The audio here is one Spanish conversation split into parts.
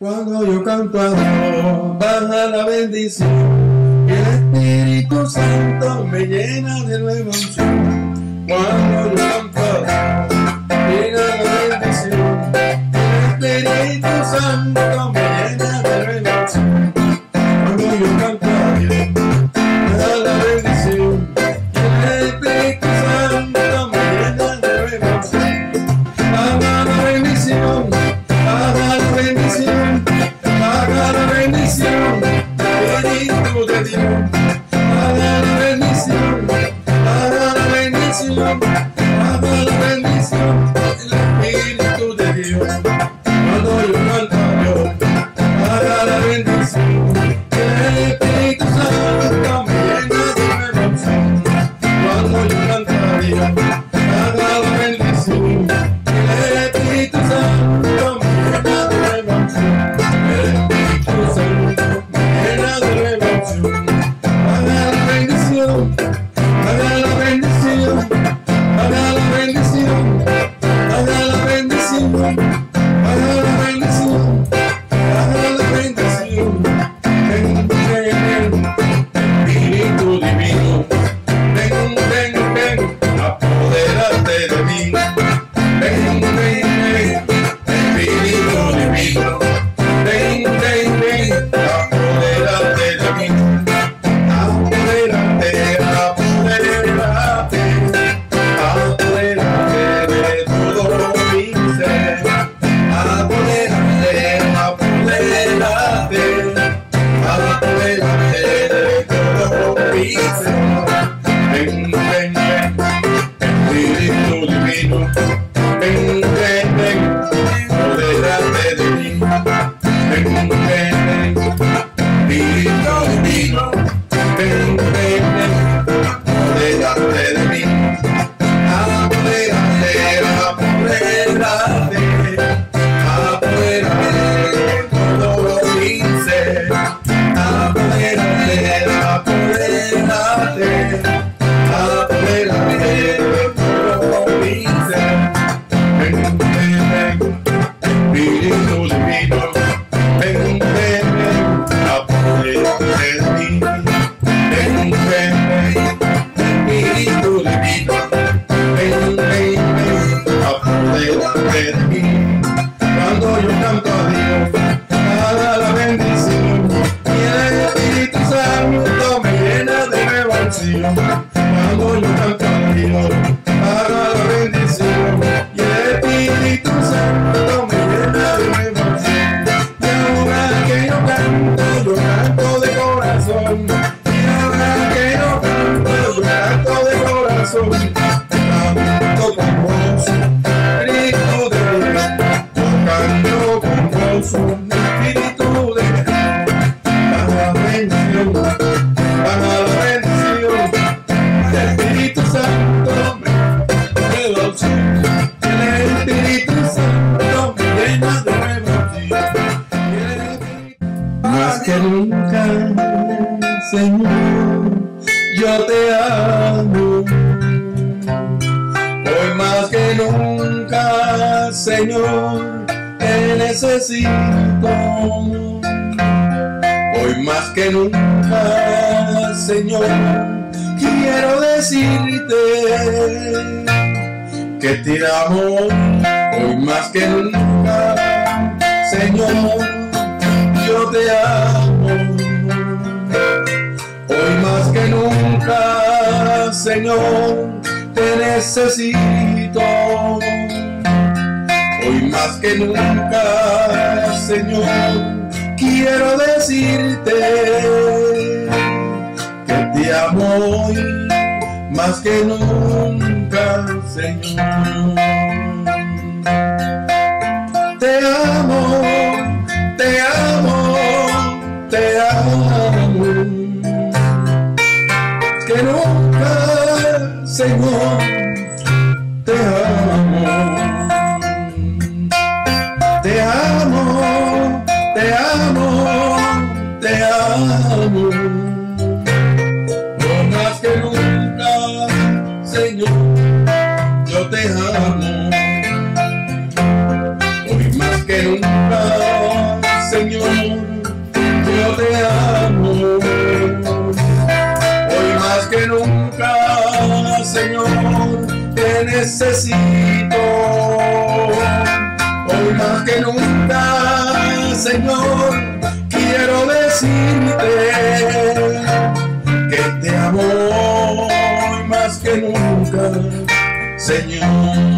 Cuando yo canto a Dios, baja la bendición. El Espíritu Santo me llena de nueva unción. Cuando yo canto a Dios, llena la bendición. El Espíritu Santo me llena necesito. Hoy más que nunca, Señor, quiero decirte que te amo. Hoy más que nunca, Señor, yo te amo. Hoy más que nunca, Señor, te necesito más que nunca, Señor, quiero decirte que te amo hoy más que nunca, Señor. Te amo, te amo, te amo. Que nunca, Señor. Necesito. Hoy más que nunca, Señor, quiero decirte que te amo hoy más que nunca, Señor.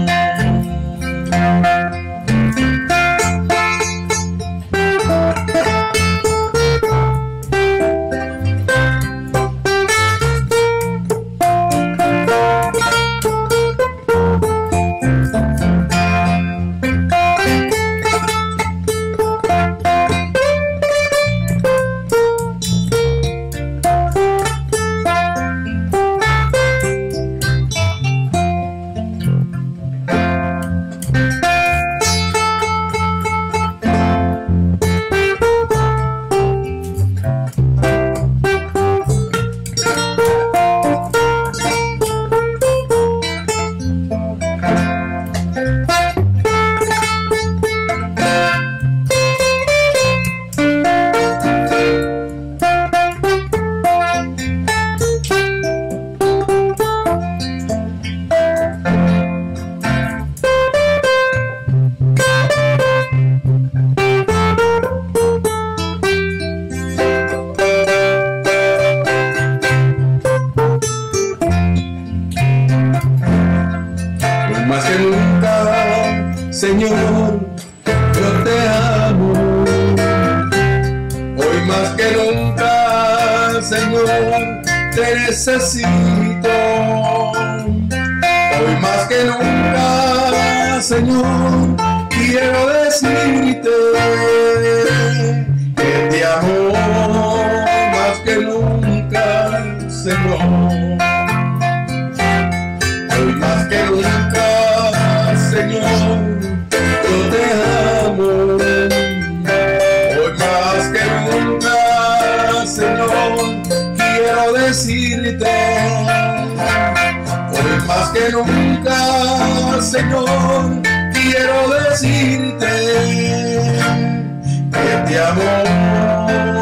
Que te amo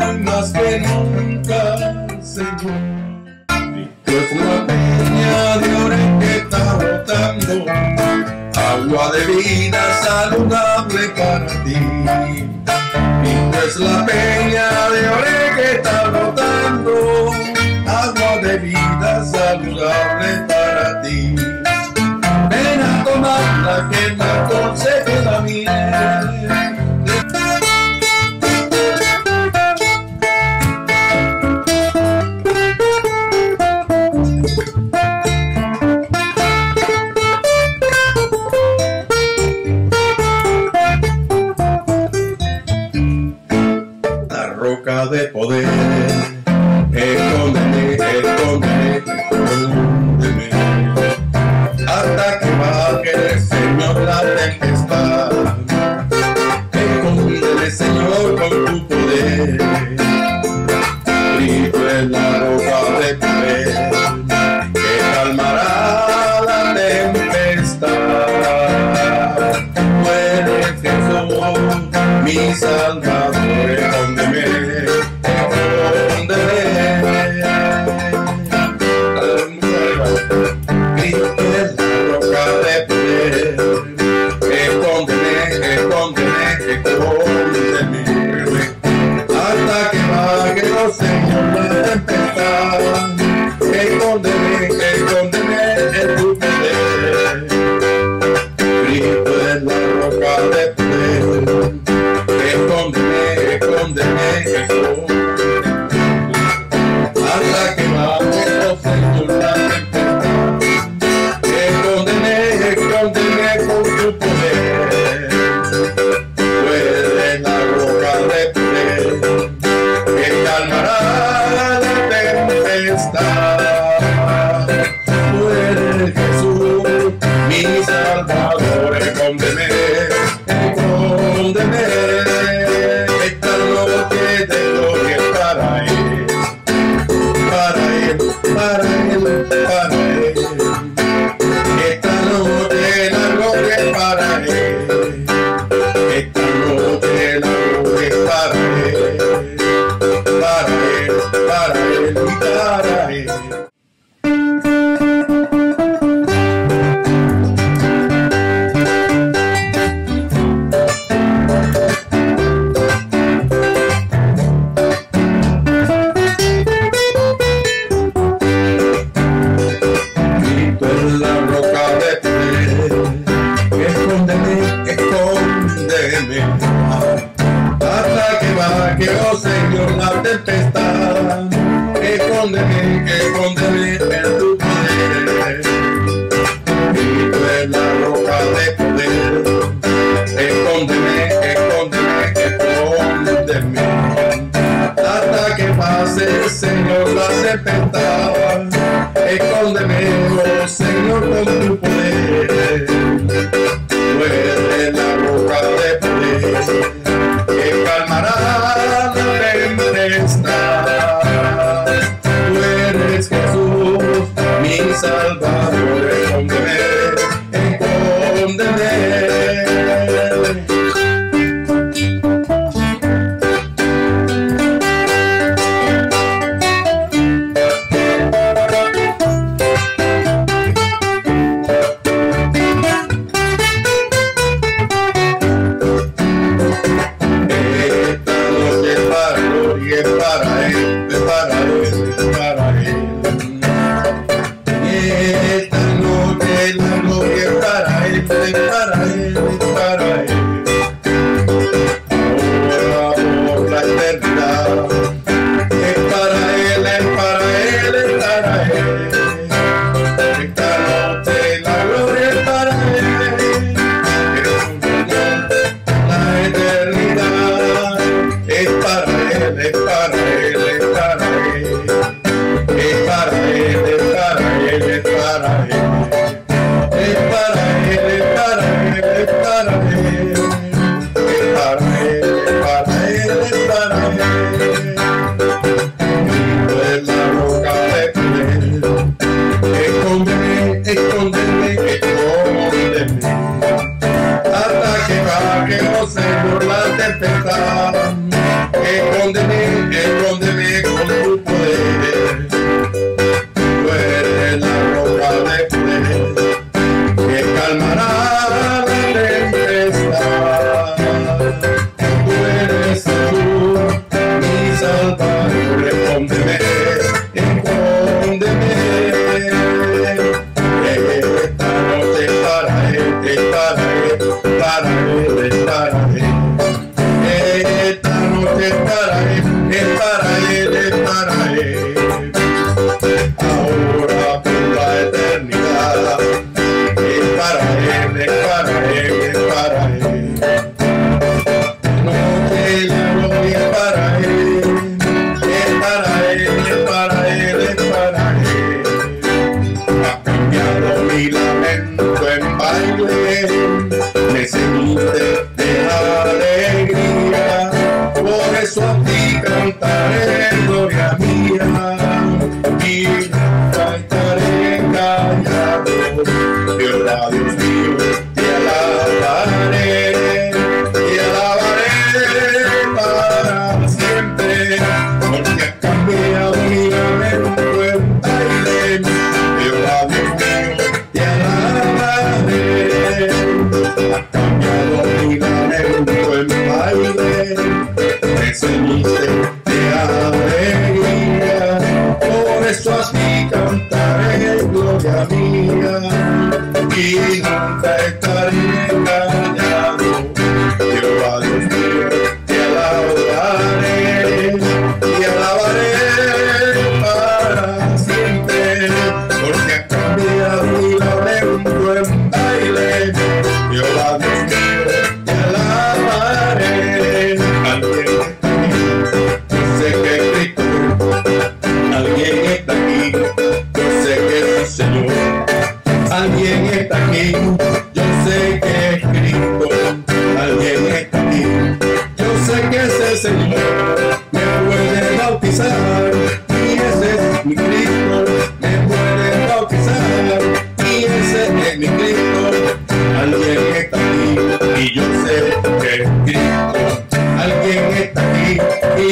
hoy más que nunca, Señor. Es una peña de ore que está brotando, agua de vida saludable para ti. Y es la peña de ore que está brotando, agua de vida saludable para ti. Ven a tomarla que me aconseje la miel. De poder.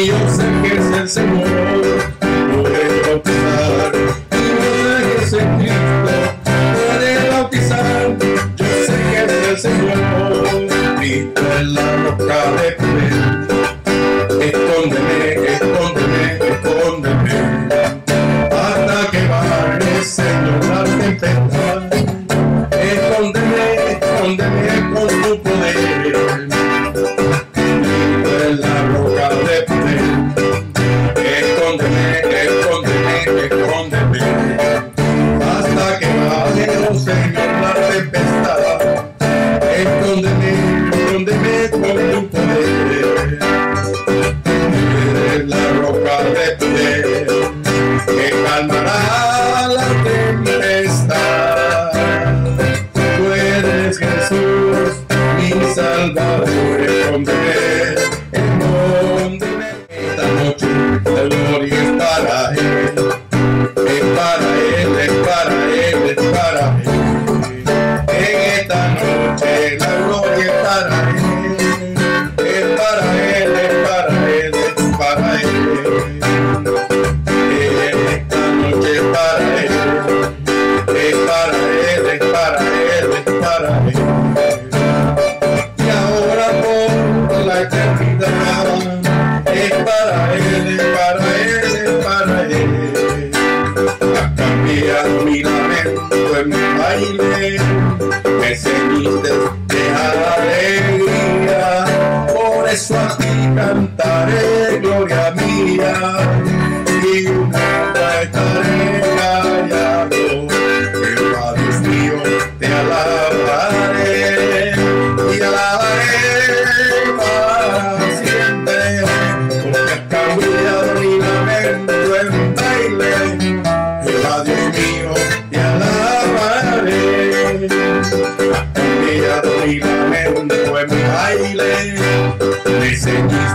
Sé que es el Señor.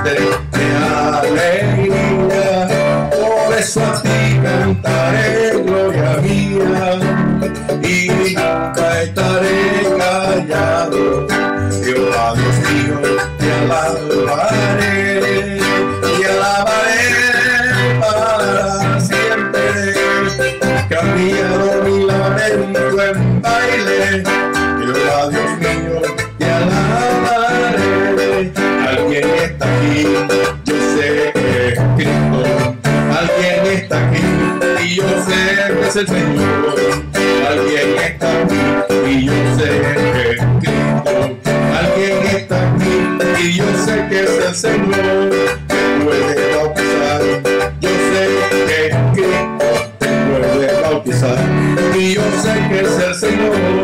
triste de alegría, por eso a ti cantaré gloria mía y nunca estaré callado. Yo a Dios mío te alabaré. es el Señor, alguien está aquí y yo sé que es Cristo. Alguien está aquí y yo sé que es el Señor, te puede bautizar. Yo sé que es Cristo, te puede bautizar. Y yo sé que es el Señor.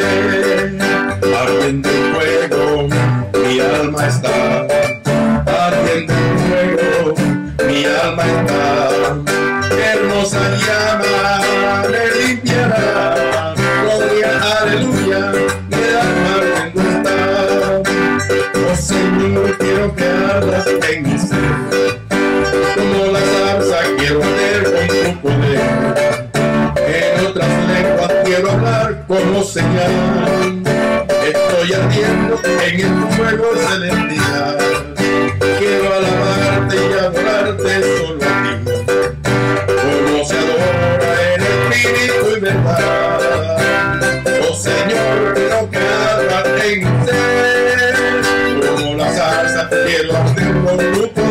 aire, ardiente el fuego, mi alma está, ardiente el fuego, mi alma está. Señor. Estoy ardiendo en el fuego celestial. Quiero alabarte y adorarte solo a ti. Como se adora en espíritu y verdad. Oh Señor, no queda en ser. Como la salsa, quiero hacer un grupo.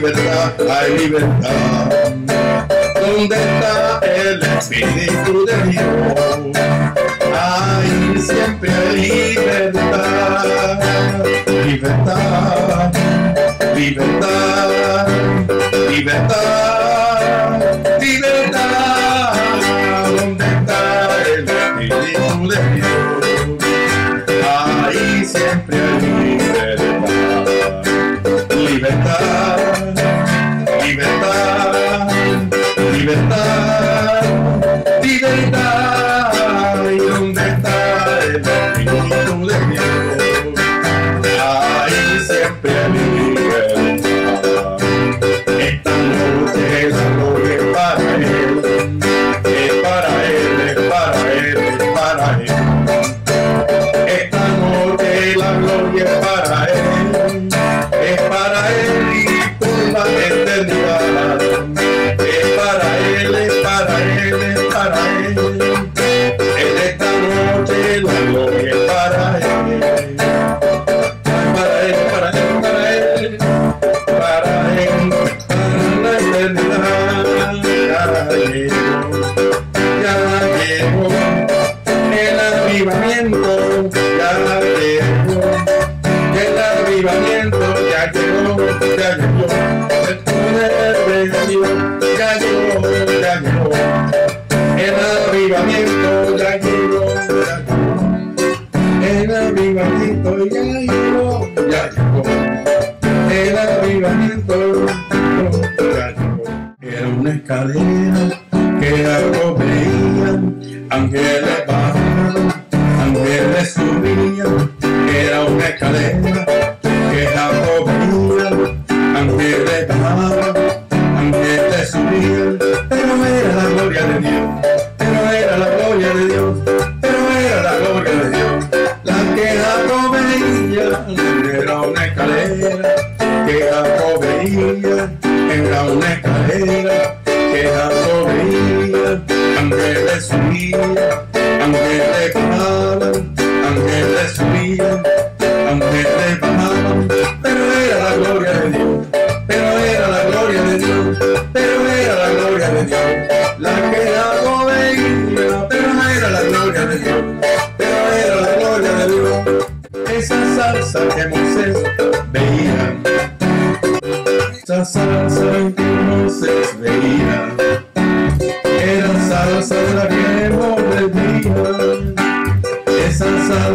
libertad, hay libertad. ¿Dónde está el Espíritu de Dios? Hay siempre libertad, libertad, libertad, libertad, libertad. Hallelujah.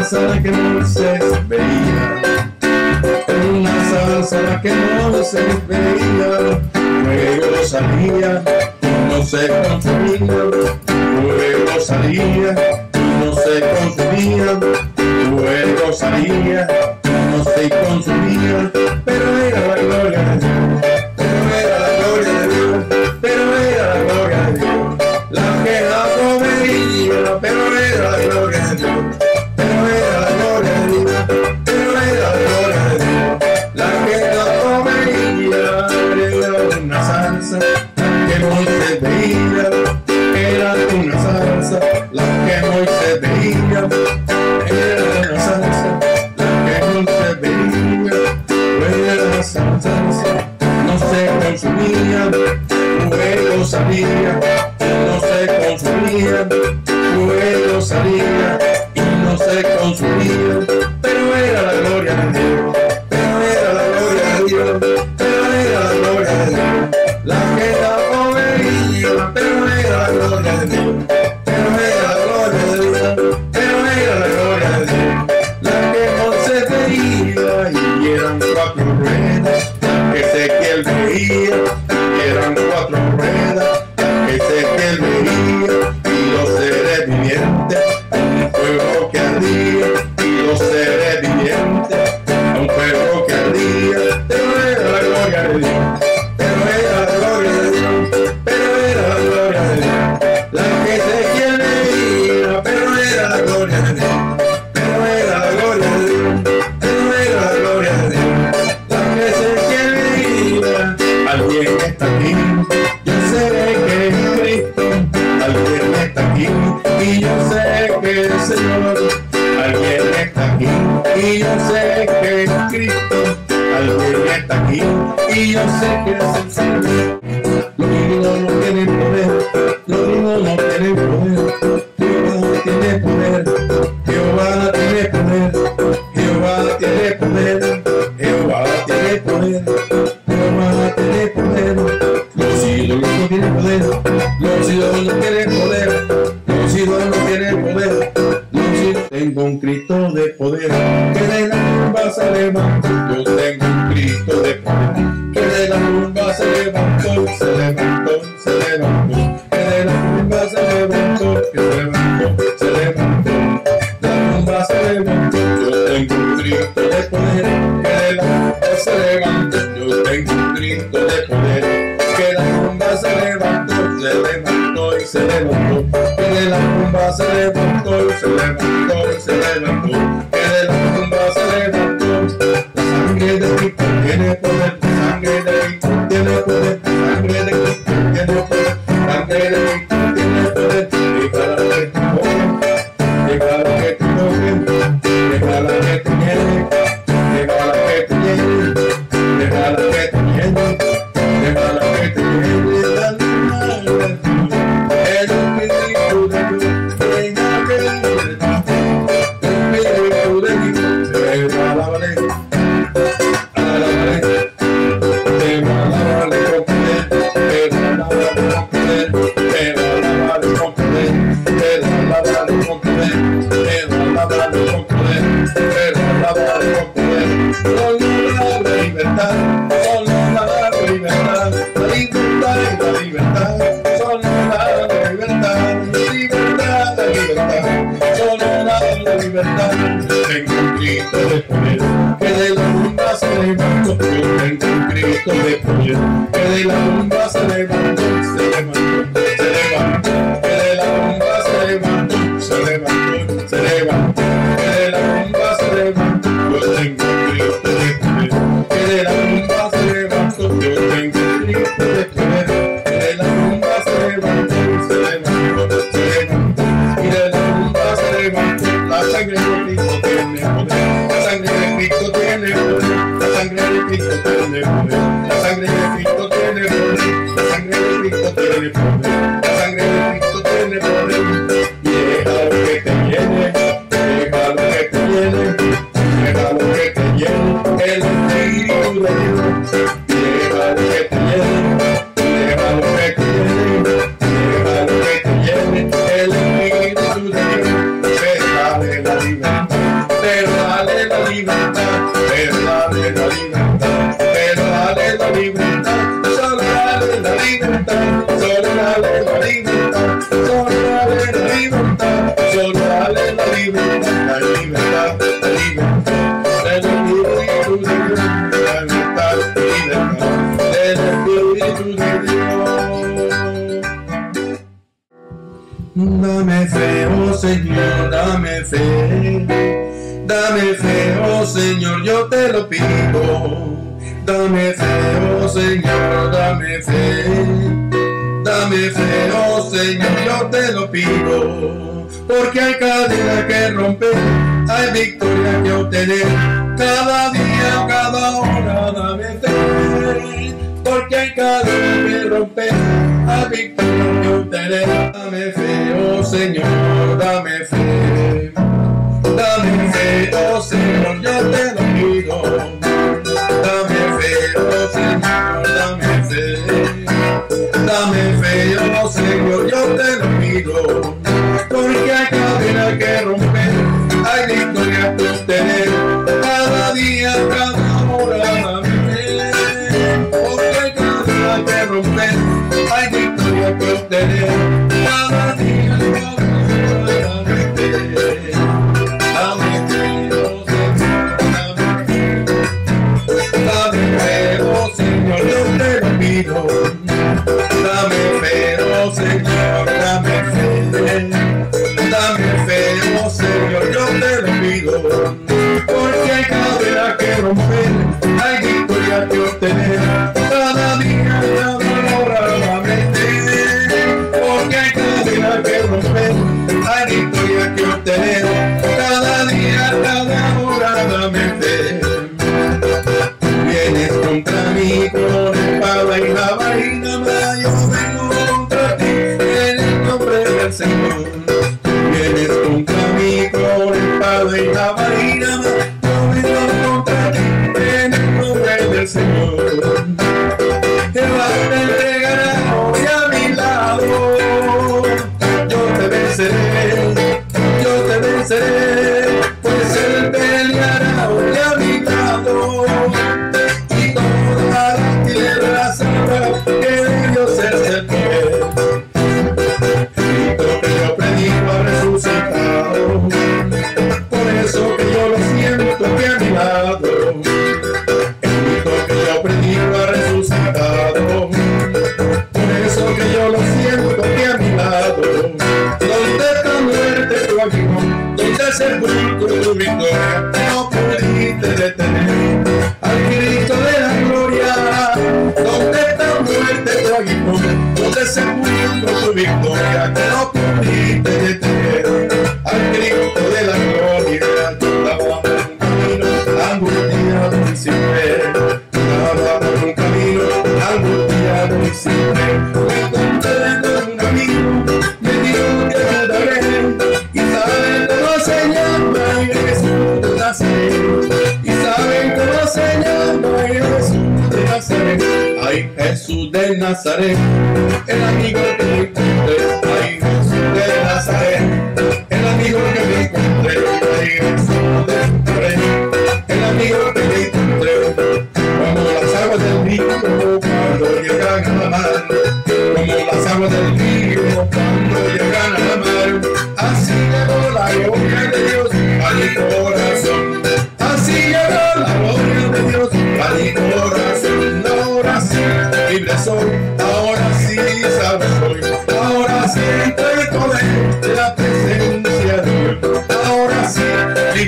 salsa que no se veía. Una salsa que no se veía. Luego salía, no se consumía. Luego salía, no se consumía. Luego salía, no se consumía. la la libertad, la libertad, la libertad la libertad, la la. Tengo un grito de poder, que de la se un grito de poder, que de la feo, Señor, yo te lo pido. Dame feo, Señor, dame fe. Dame feo, Señor, yo te lo pido. Porque hay cadena que romper, hay victoria que obtener. Cada día, cada hora, dame fe. Porque hay cadena que romper, hay victoria que obtener. Dame feo, Señor, dame fe dame feo, oh Señor, ya te lo pido. Dame feo, oh Señor, dame fe. Dame feo, oh Señor, yo te lo pido. Porque hay cadena que romper, hay victoria que obtener. Cada día, cada hora, dame fe. Porque hay cadena que romper, hay victoria que obtener. Daddy.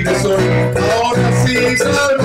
this earth all the.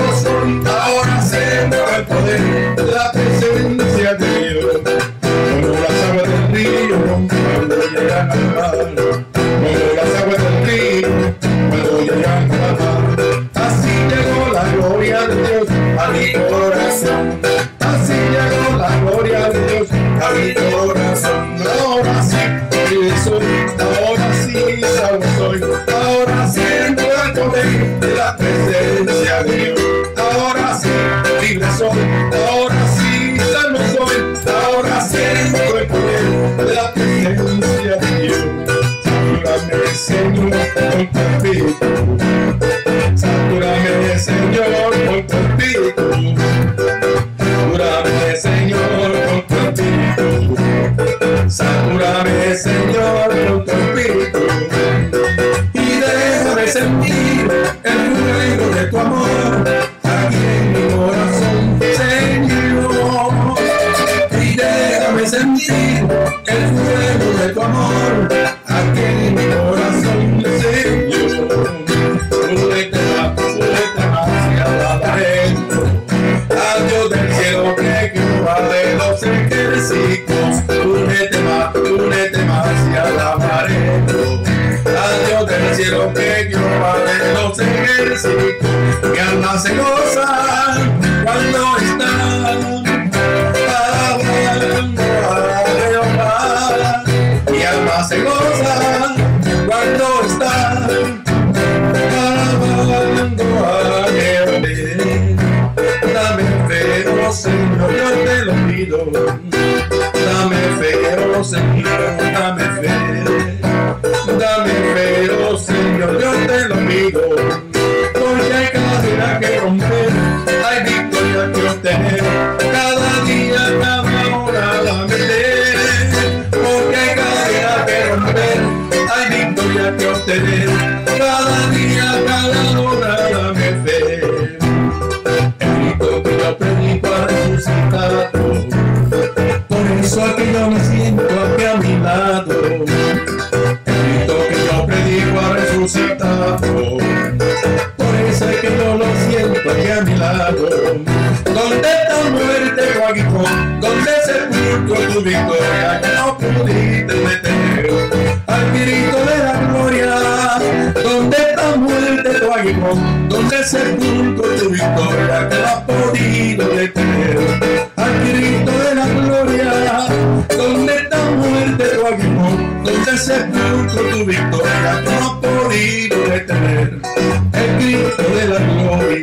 mi alma se goza cuando está mi alma se goza cuando está alabando a Jehová. Dame fe, oh Señor, yo te lo pido. Dame fe, oh Señor, dame fe. Dame fe, oh Señor, yo te lo pido. tu victoria que no pudiste meter al grito de la gloria donde está muerte tu aguijón donde se sepultó tu victoria que no ha podido meter al grito de la gloria donde está muerte tu aguijón donde se sepultó tu victoria que no ha podido detener el grito de la gloria.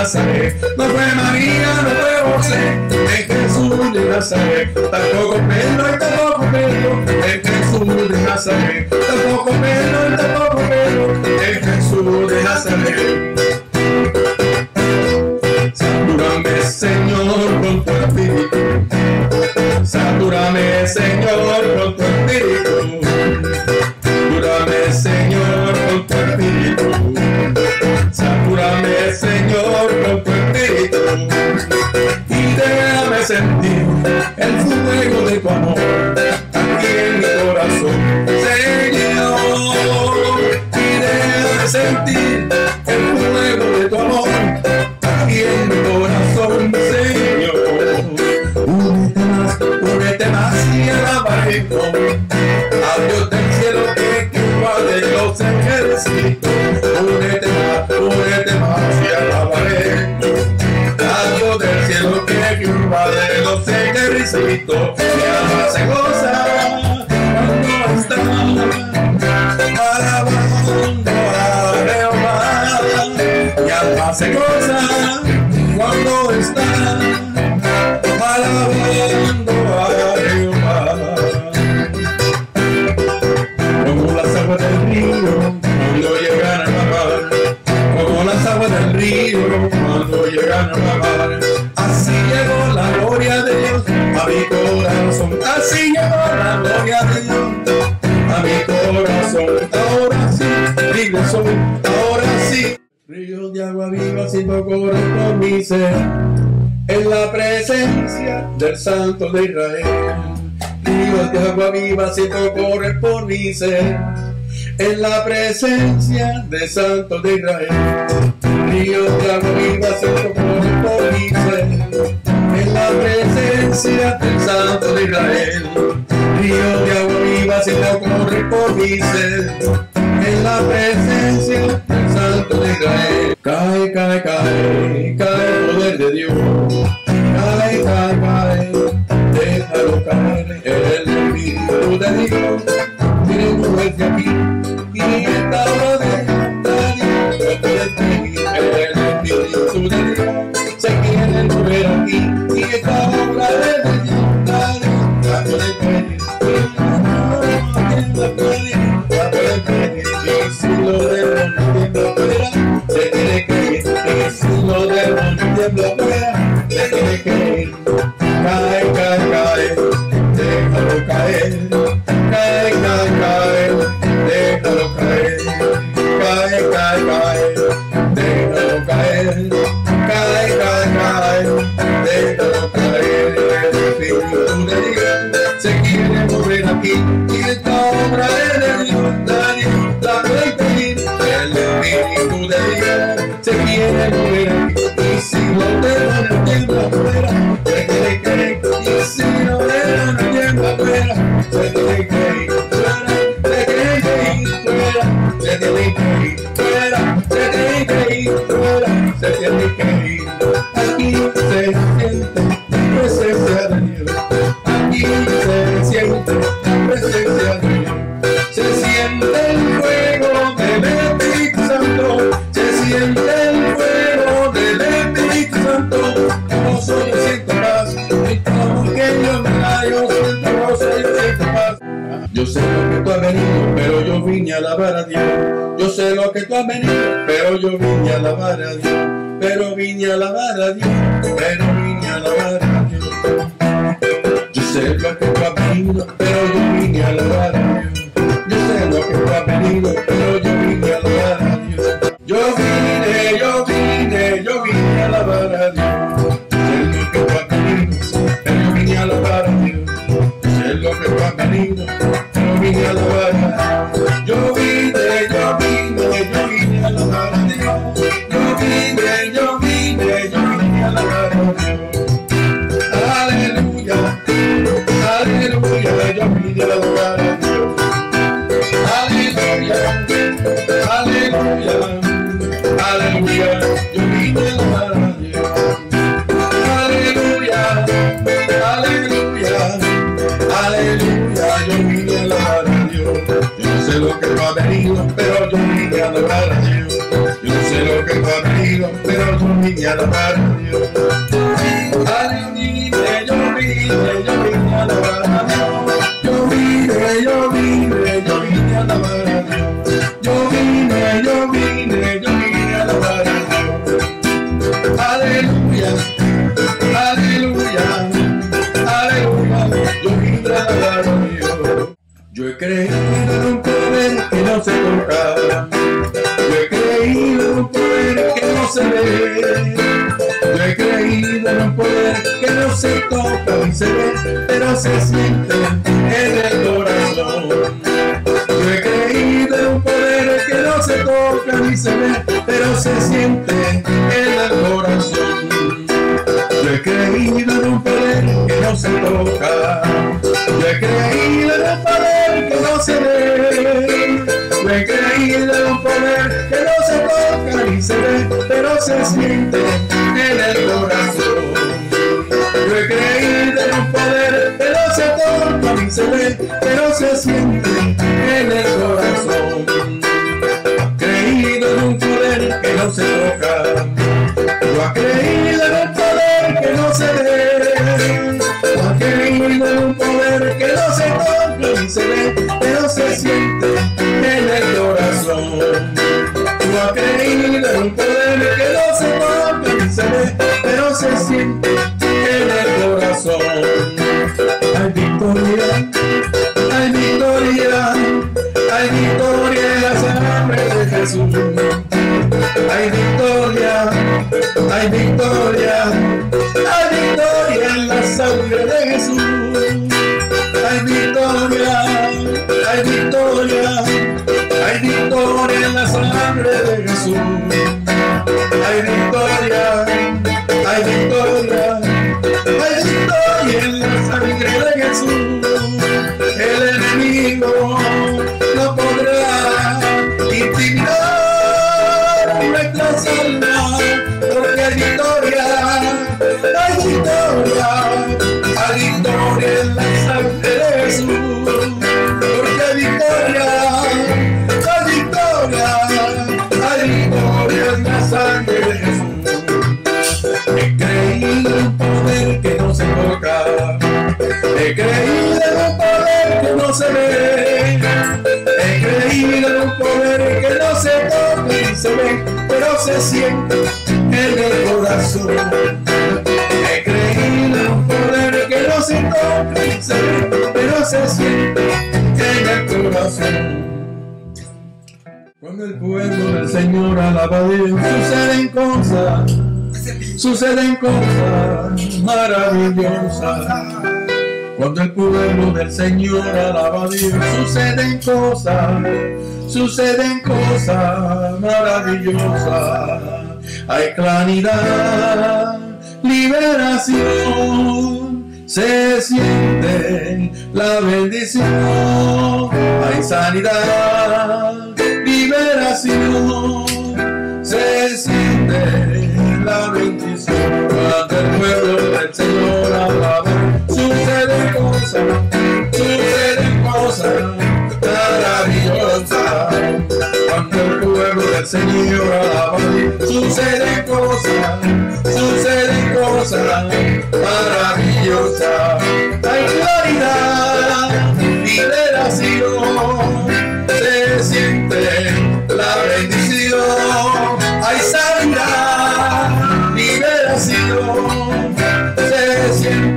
Nazaret, no fue María, no fue José, es Jesús de Nazaret, tampoco Pedro y tampoco Pedro, es Jesús de Nazaret, tampoco Pedro. corriendo, corriendo mi ser, en la presencia del Santo de Israel. Ríos de agua viva siento correr por mi ser, en la presencia del Santo de Israel. Ríos de agua viva siento correr por mi ser, en la presencia del Santo de Israel. Ríos de agua viva siento correr por mi ser vine a alabar a Dios. Yo sé lo que tú has venido, pero yo vine a alabar a Dios. Pero vine a alabar a Dios, pero vine a alabar a Dios. Yo sé lo que tú has venido, pero yo vine a alabar a Dios. Yo sé lo que tú has venido, pero yo conmigo, pero tu niña no para. Yo sé lo que conmigo, pero tu niña. Se siente en el corazón. Yo he creído en un poder que no se toca ni se ve, pero se siente en el corazón. He creído en un poder que no se toca. Yo he creído en un poder que no se ve. He creído en un poder que no se toca ni se ve, pero se siente en el corazón. Se ve, pero se siente en el corazón. Creído en un poder que no se toca. He creído hay que no se ve. He creído en un poder que no se toca ni se ve, pero se siente en el corazón. He creído en un poder que no se toca ni se ve, pero se siente en el corazón. Cuando el pueblo del Señor alaba a Dios, suceden cosas, suceden cosas maravillosas. Cuando el pueblo del Señor alaba a Dios, suceden cosas, suceden cosas maravillosas. Hay claridad, liberación, se siente la bendición. Hay sanidad, liberación, se siente la bendición. Cuando el pueblo del Señor alaba, Cuando el pueblo del Señor alaba, suceden cosas, suceden cosas maravillosas. Hay claridad, liberación, se siente la bendición. Hay sanidad, liberación, se siente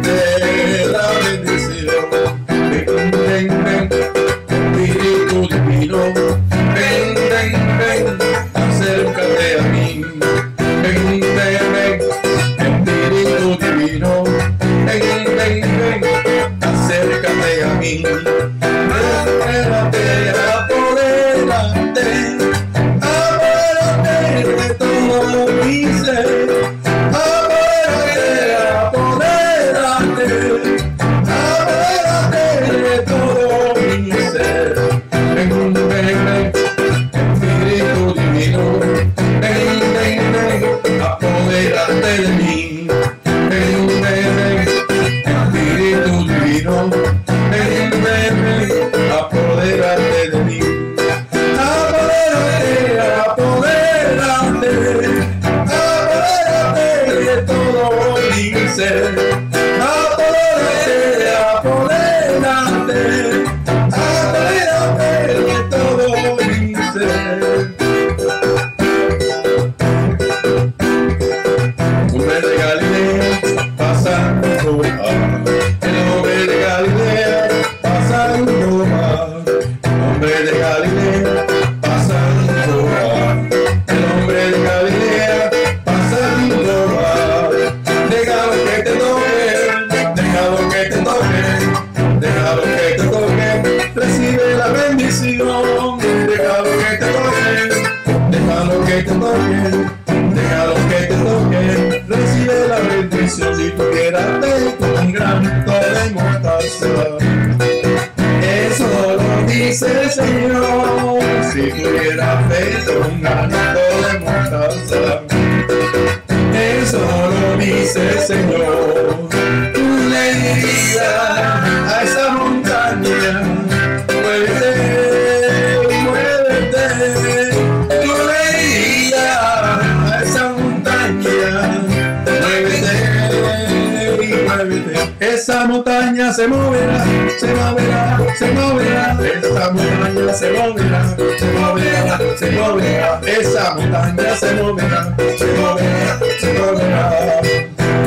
se moverá, se moverá. Esa montaña se moverá, se moverá, se moverá. Esa montaña se moverá, se moverá, se moverá.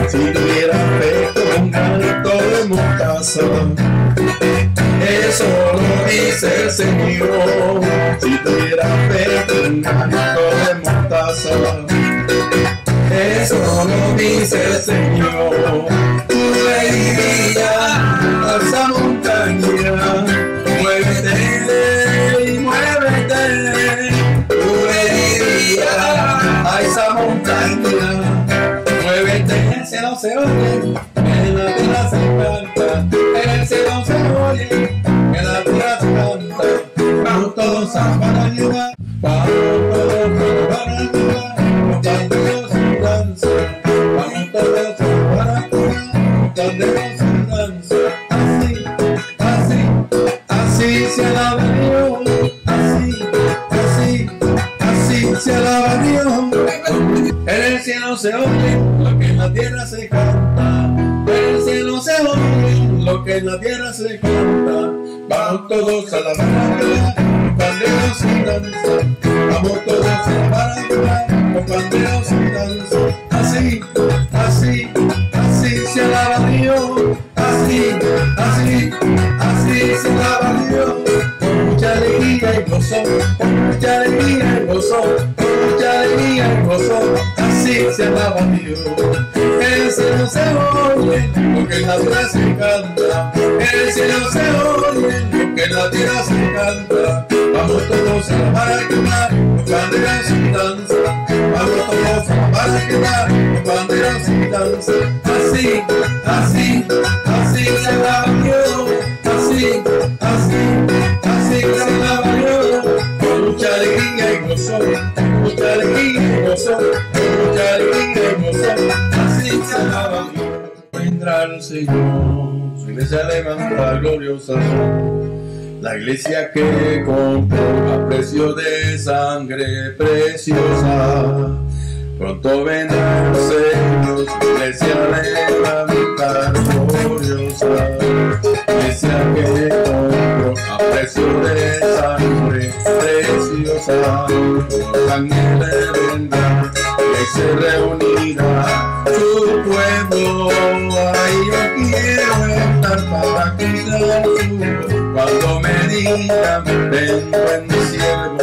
Si tuviera fe con un granito de mostaza, eso lo dice el Señor. Si tuviera fe con un granito de mostaza, eso lo dice el Señor. Se oye, en la tierra se canta. El cielo se oye, la tierra se canta. Vamos todos a la barra con banderos y danza. Vamos todos a la barra con banderos y danza. Así, así, así se alaba Dios. Así, así, así se alaba Dios. Con mucha alegría y gozo, con mucha alegría y gozo, con mucha alegría y gozo. Así se alaba Dios. El cielo se oye lo que en la tierra se canta. Cielo se lo que la tierra se canta. Vamos todos a la para quemar los banderas y danza. Vamos todos a la para quemar los banderas y danza. Así, así, así se alaba Dios. Así, así, así se alaba Dios. Con mucha alegría y gozo, con mucha alegría y gozo, con mucha alegría y gozo. Así se alaba Dios. Vendrá el Señor, su iglesia levanta gloriosa. La iglesia que compró a precio de sangre preciosa. Pronto vendrá el Señor, iglesia levanta gloriosa. Iglesia que compró a precio de sangre preciosa. Los ángeles vendrán y se reunirá su pueblo. Ahí yo quiero para cuidar su cuando me digan ven buen siervo.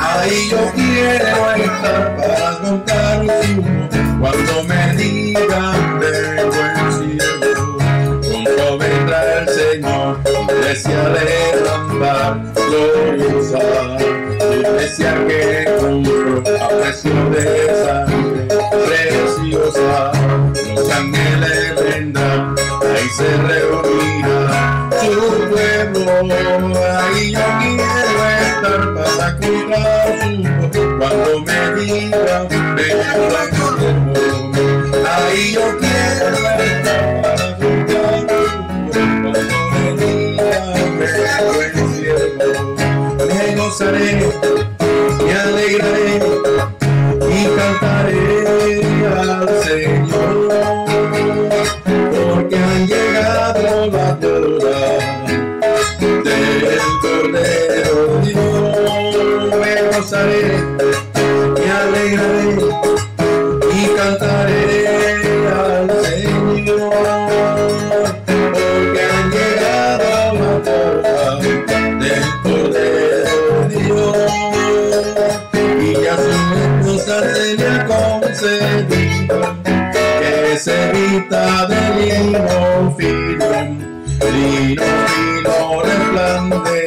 Ahí yo quiero estar para contar su cuando me digan ven buen siervo. Pronto vendrá el Señor, iglesia de Rambar gloriosa, iglesia que compró se reunirá su pueblo. Ahí yo quiero estar para cuidar su cuando me digan ven buen siervo. Ahí yo quiero estar para cuidar cuando me digan buen siervo. Me gozaré, me alegraré y cantaré evita de lino fino, lino fino resplandeciente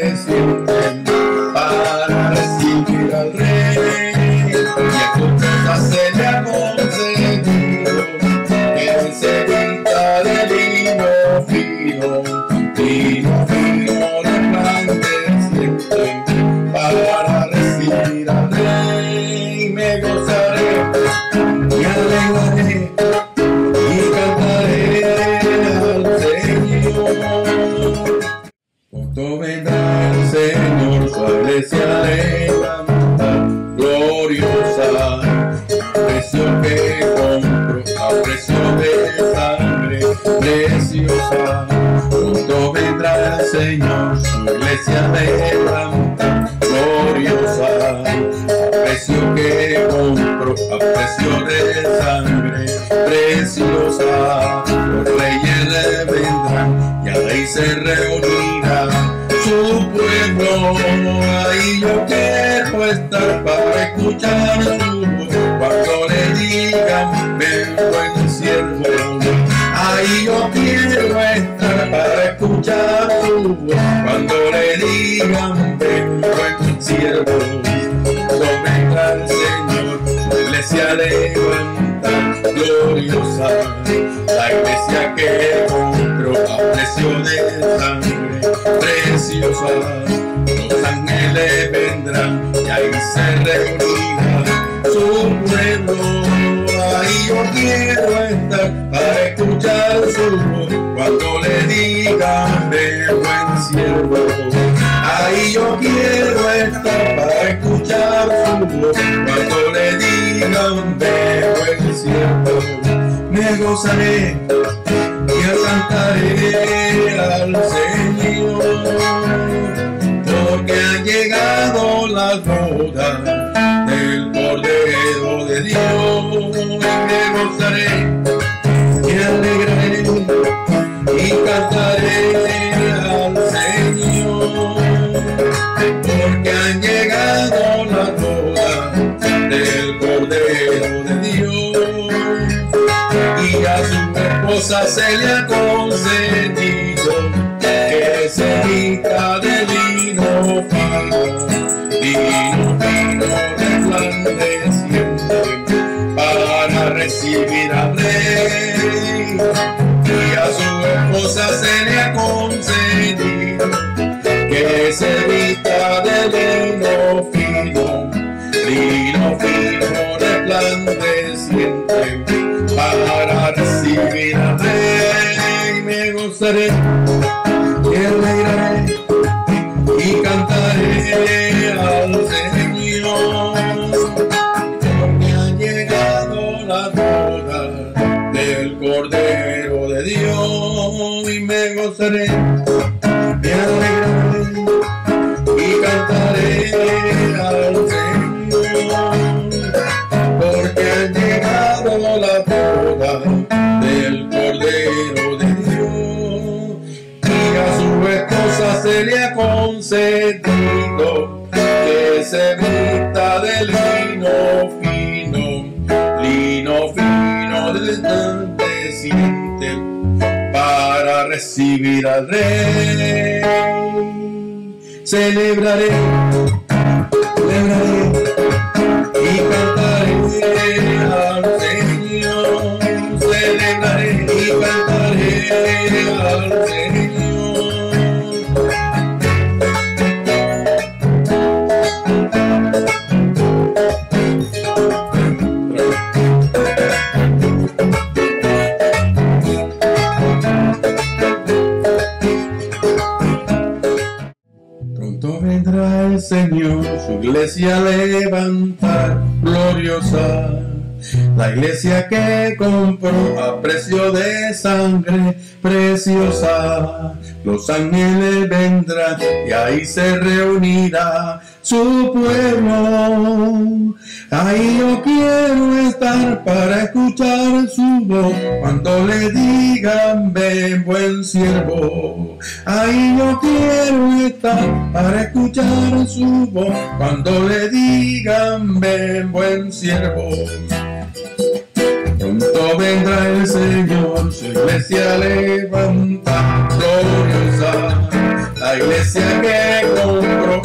cuando le digan buen siervo. Vendrá el Señor, iglesia levanta gloriosa, la iglesia que compró a precio de sangre preciosa. Los ángeles vendrán y ahí se reunirá su pueblo. Ahí yo quiero estar para escuchar su voz cuando le digan de buen siervo. Ahí yo quiero estar para escuchar su voz cuando le digan de buen siervo. Me gozaré y cantaré al Señor porque han llegado las bodas del Cordero de Dios. Me gozaré cantaré al Señor, porque han llegado las bodas del Cordero de Dios y a su esposa se le ha concedido que se vista de lino fino, lino fino para recibir al rey. A su esposa se le ha concedido que se vista de lino fino, lino fino resplandeciente para recibir al rey. Me gozaré y recibir al rey. Celebraré, celebraré iglesia levantar gloriosa. La iglesia que compró a precio de sangre preciosa. Los ángeles vendrán y ahí se reunirá su pueblo. Ahí yo quiero estar para escuchar su voz cuando le digan ven buen siervo. Ahí yo quiero estar para escuchar su voz cuando le digan ven buen siervo. Pronto vendrá el Señor, su iglesia levanta gloriosa. La iglesia que compró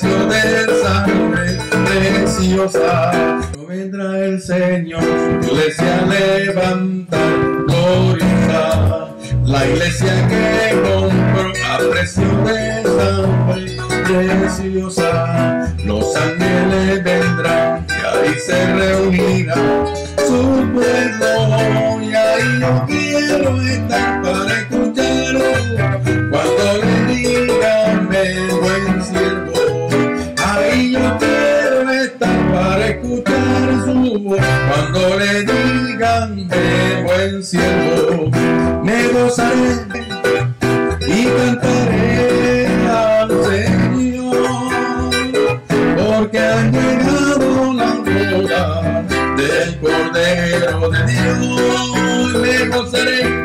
sangre preciosa. Pronto vendrá el Señor, iglesia levanta gloriosa. La iglesia que compró a precio de sangre preciosa. Los ángeles vendrán y ahí se reunirá su pueblo y ahí yo quiero estar para escucharlo Cuando le digan de buen cielo, me gozaré y cantaré al Señor, porque han llegado la hora del Cordero de Dios, me gozaré.